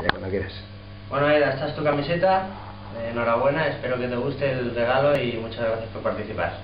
Cuando quieras. Bueno, Eda, esta tu camiseta. Enhorabuena, espero que te guste el regalo y muchas gracias por participar.